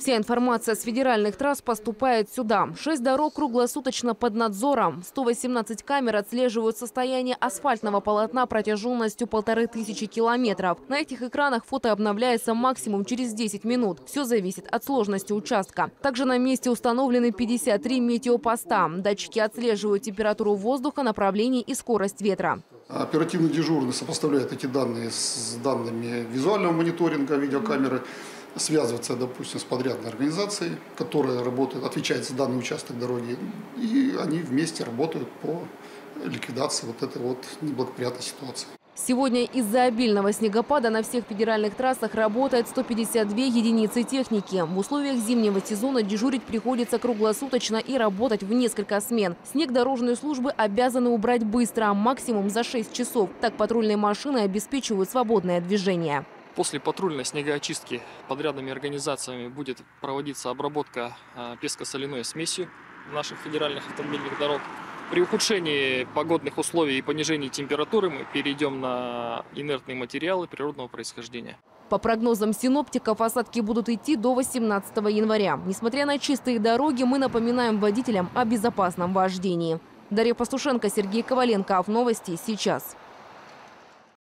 Вся информация с федеральных трасс поступает сюда. Шесть дорог круглосуточно под надзором. 118 камер отслеживают состояние асфальтного полотна протяженностью полторы тысячи километров. На этих экранах фото обновляется максимум через 10 минут. Все зависит от сложности участка. Также на месте установлены 53 метеопоста. Датчики отслеживают температуру воздуха, направление и скорость ветра. Оперативный дежурный сопоставляет эти данные с данными визуального мониторинга видеокамеры связываться, допустим, с подрядной организацией, которая работает, отвечает за данный участок дороги, и они вместе работают по ликвидации вот этой вот неблагоприятной ситуации. Сегодня из-за обильного снегопада на всех федеральных трассах работает 152 единицы техники. В условиях зимнего сезона дежурить приходится круглосуточно и работать в несколько смен. Снег дорожные службы обязаны убрать быстро, максимум за 6 часов. Так патрульные машины обеспечивают свободное движение. После патрульной снегоочистки подрядными организациями будет проводиться обработка а, песко-соляной смесью наших федеральных автомобильных дорог. При ухудшении погодных условий и понижении температуры мы перейдем на инертные материалы природного происхождения. По прогнозам синоптиков, осадки будут идти до 18 января. Несмотря на чистые дороги, мы напоминаем водителям о безопасном вождении. Дарья Пастушенко, Сергей Коваленко. В новости сейчас.